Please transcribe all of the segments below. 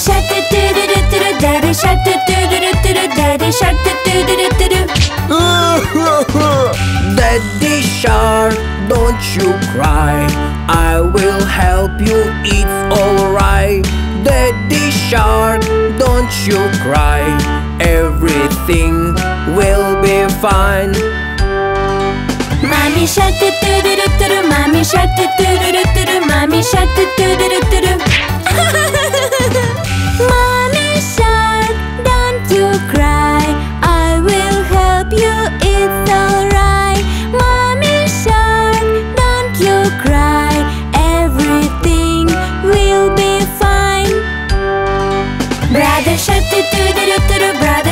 Daddy shark Daddy shark don't you cry. I will help you, it's alright. Daddy shark, don't you cry. Everything will be fine. Mommy shark do do do do do Mommy shark do do do do do Mommy shark do do do do do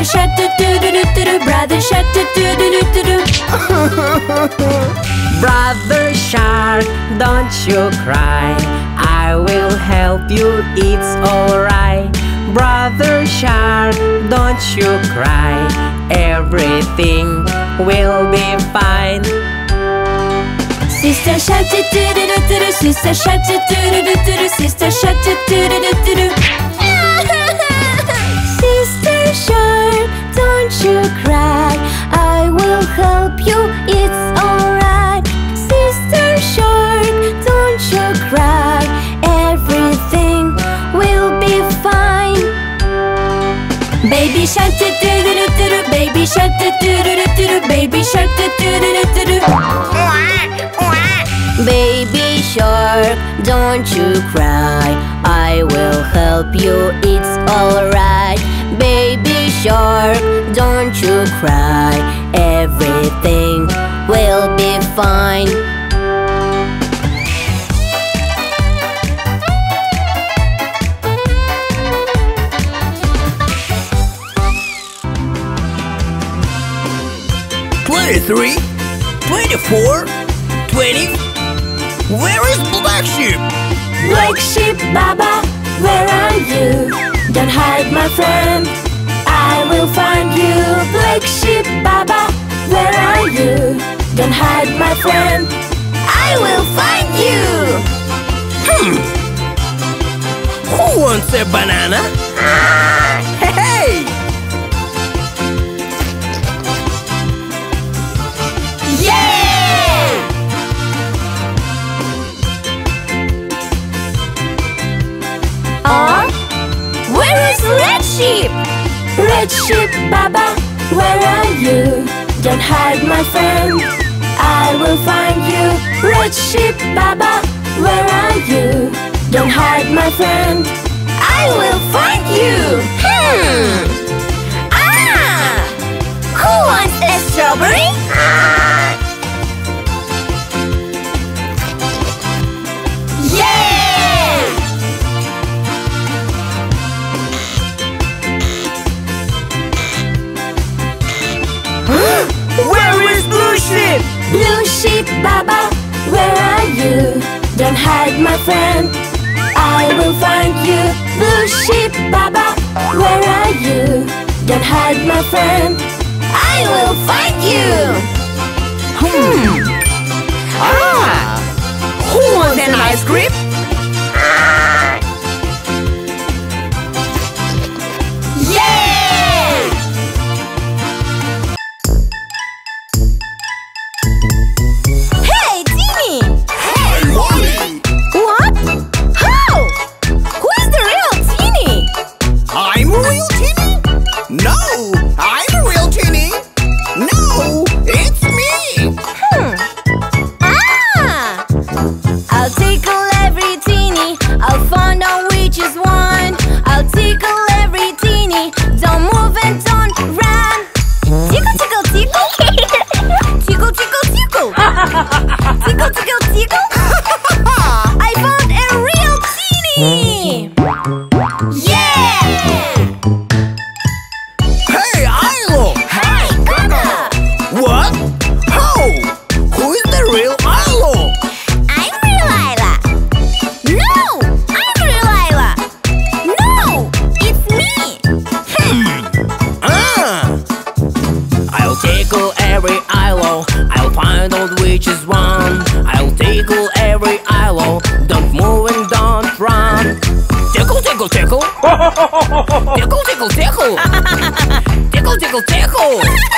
shark do do do do do do Brother shark do do do do do do Brother shark, don't you cry I will help you, it's alright Brother shark, don't you cry Everything will be fine Sister shark do do do do do Sister shark do do do do do Sister shark do do do do do shark, don't you cry I will help you, it's alright Sister shark, don't you cry Everything will be fine Baby shark do do do do do do Baby shark do do do do do do Baby shark do do do do do do Baby shark, don't you cry I will help you, it's alright Baby shark, don't you cry Everything will be fine Twenty-three, twenty-four, twenty. Where is Black Sheep? Black sheep, Baba, where are you? Don't hide, my friend. I will find you. Black sheep, Baba, where are you? Don't hide, my friend. I will find you. Hmm. Who wants a banana? Sheep? Red sheep, Baba, where are you? Don't hide, my friend. I will find you. Red sheep, Baba, where are you? Don't hide, my friend. I will find you. Hmm. Baba, where are you? Don't hide, my friend. I will find you. Blue sheep, Baba, where are you? Don't hide, my friend. I will find you. Hmm. I'll find out which is one. I'll tickle every isle. Don't move and don't run. Tickle, tickle, tickle. tickle, tickle, tickle. tickle, tickle, tickle.